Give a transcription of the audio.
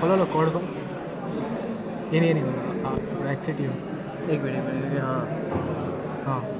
खोलो कोड को ये नहीं नहीं खोलो एक्सिट ही हो एक मिनट हाँ हाँ